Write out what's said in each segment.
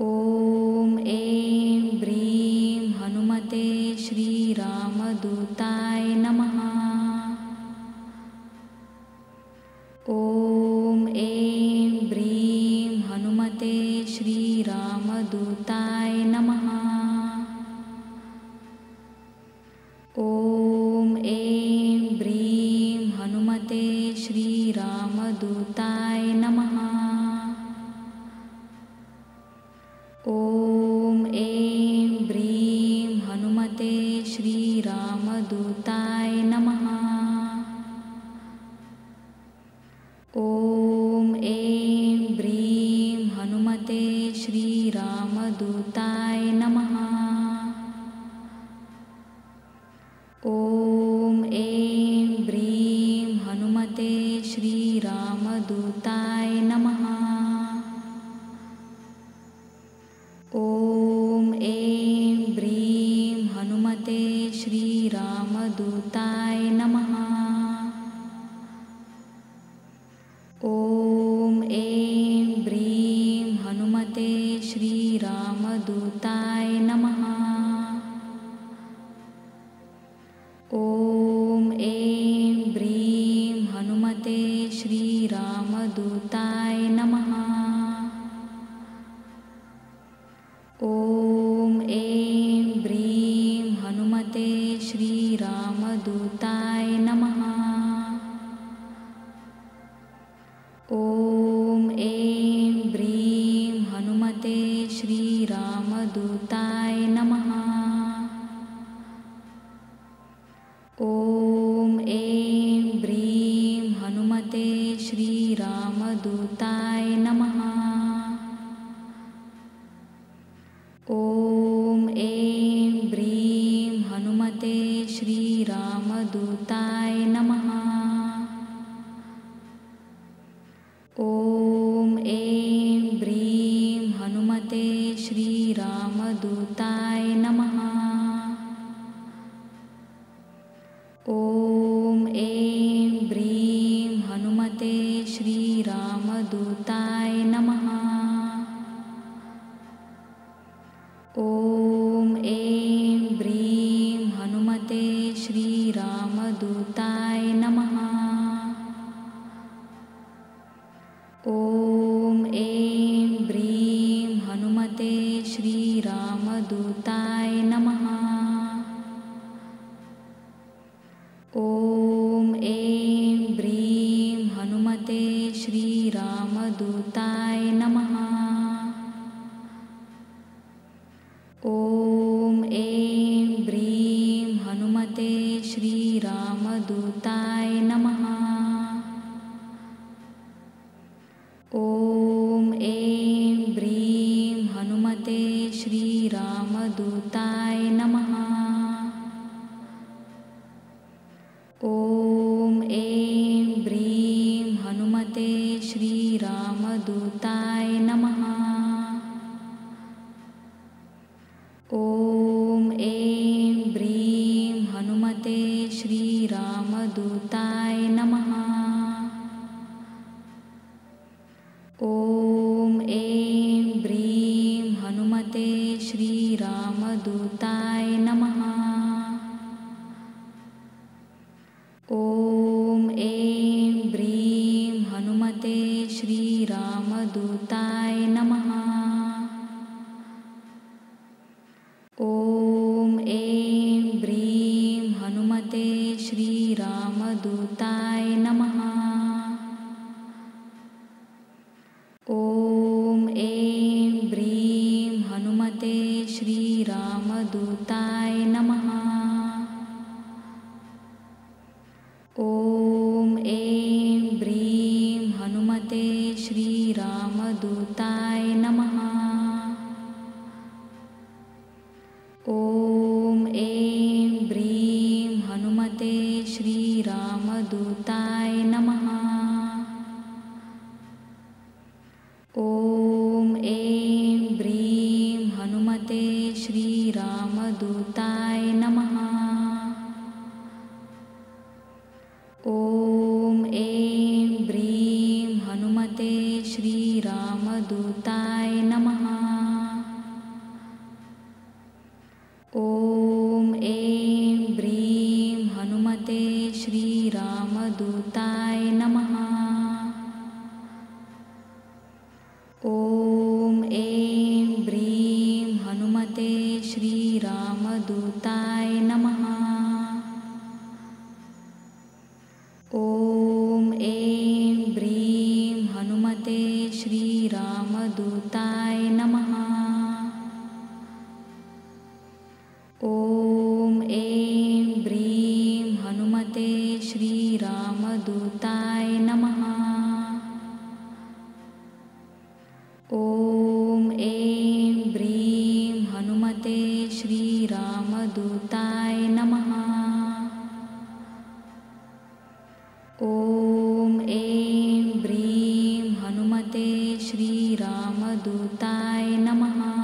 ॐ ऐं ब्रीं हनुमते श्रीरामदूताय नमः। ॐ ऐं ब्रीं हनुमते श्रीरामदूताय नमः। ॐ ऐं ब्रीं हनुमते श्रीरामदूताय नमः। ॐ ऐं ब्रीं हनुमते श्रीरामदूता दूताय नमः। ॐ ए दूताय नमः। ॐ ऐं ब्रीं हनुमते श्रीरामदूताय मधुताय नमः। Oh. दूताय नमः।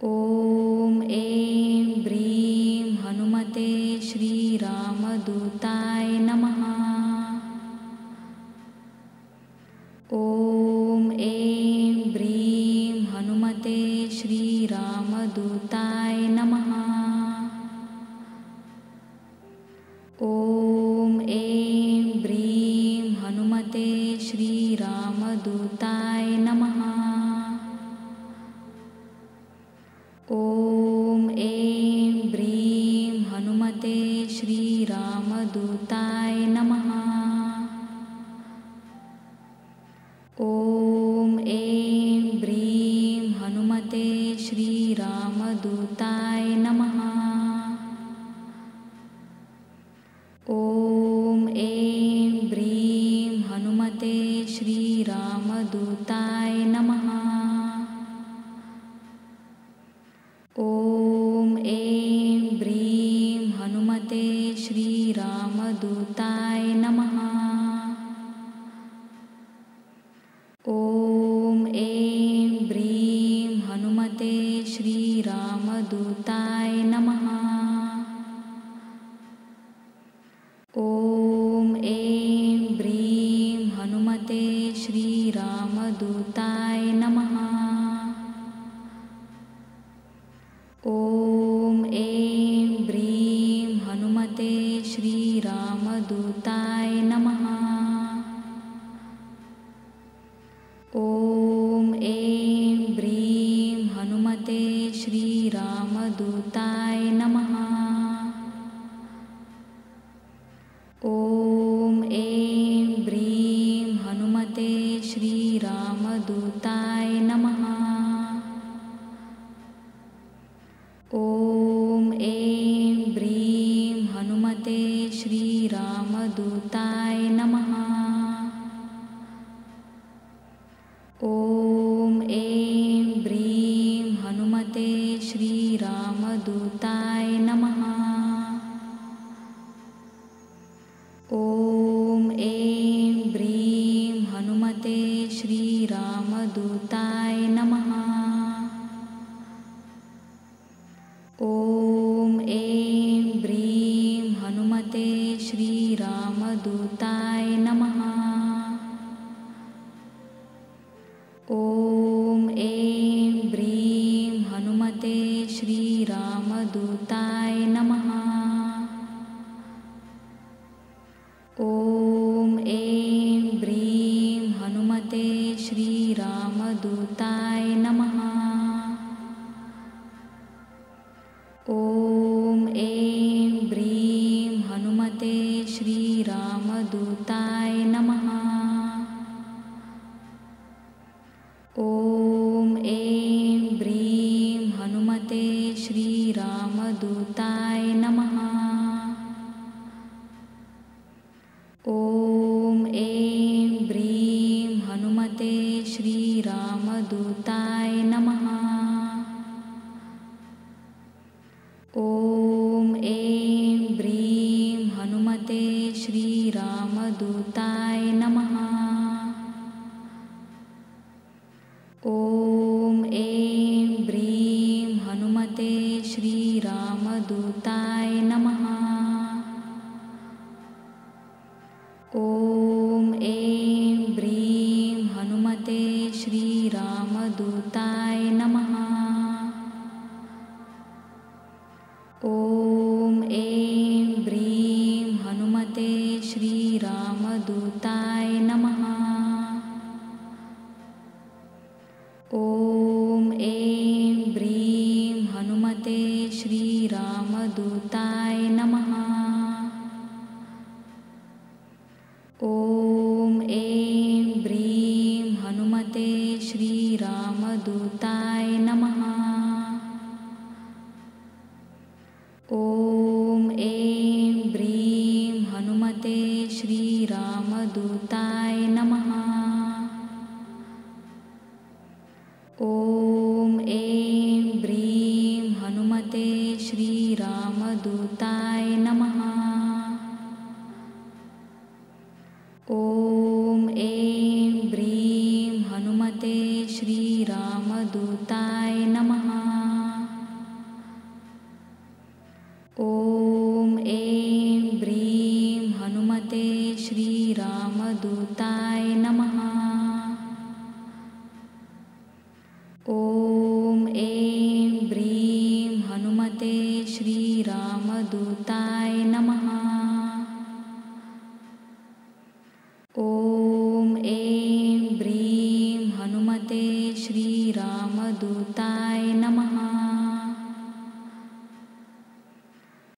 오. पादुताय नमः। श्रीरामदूताय नमः। ॐ ऐं ब्रीं हनुमते श्रीरामदूता श्रीरामदूताय नमः।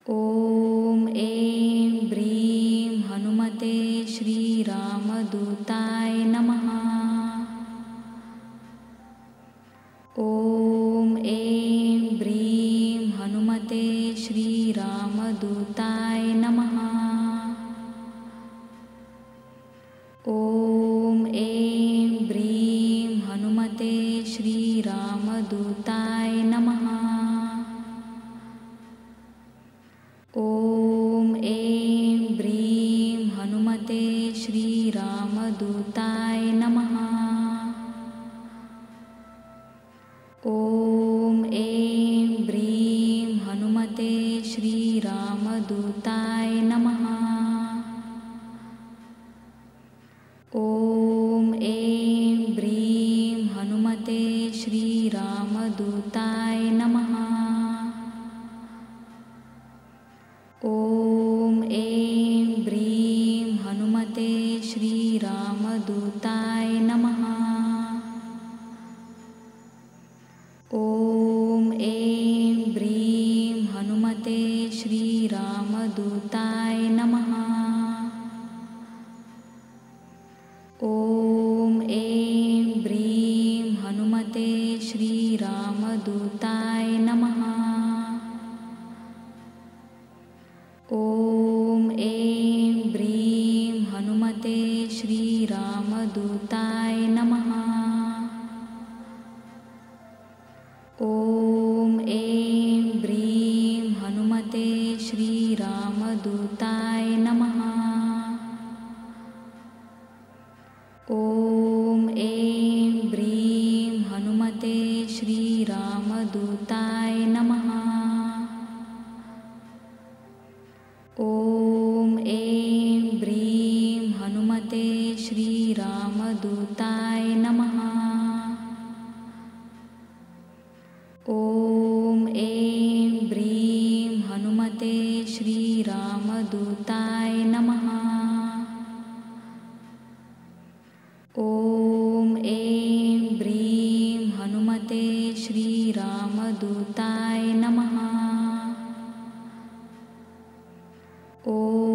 오. श्रीरामदूताय नमः। ॐ 감사합니다. श्रीरामदूताय नमः। ॐ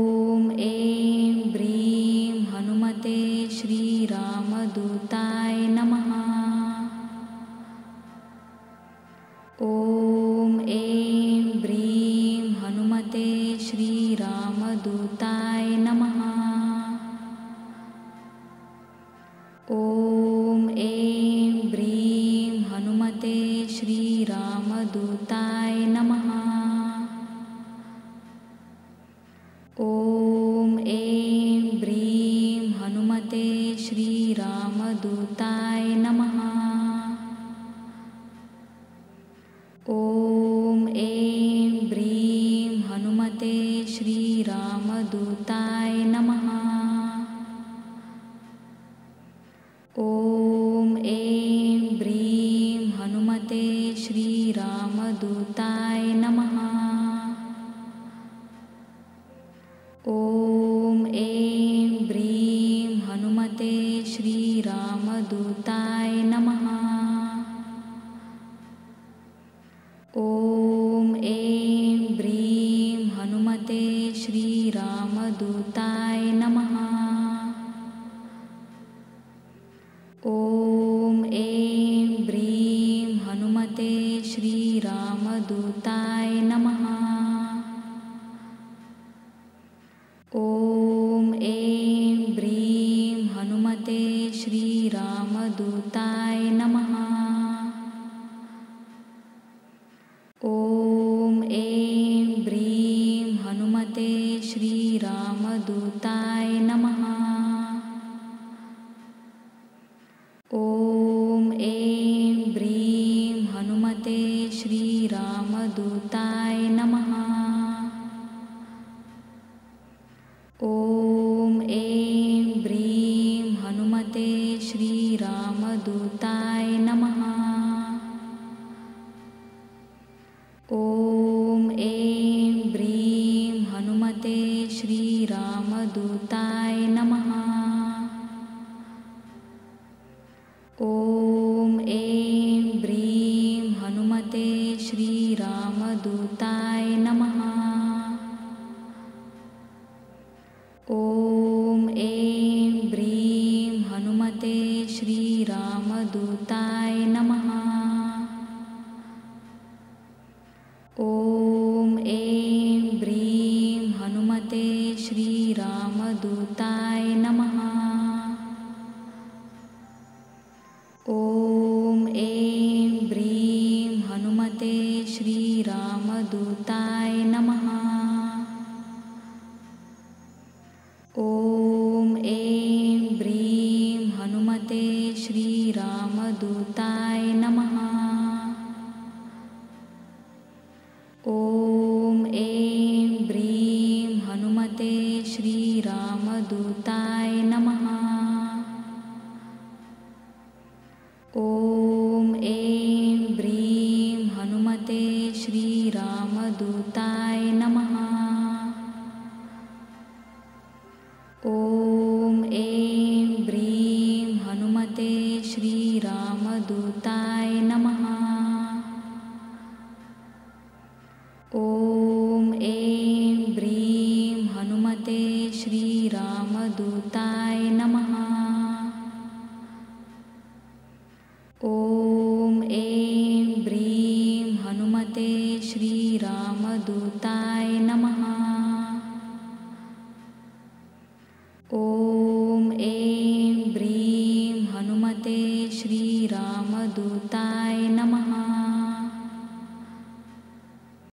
श्रीरामदूताय नमः। ॐ ऐं ब्रीं हनुमते श्रीरामदूताय मधुताय नमः।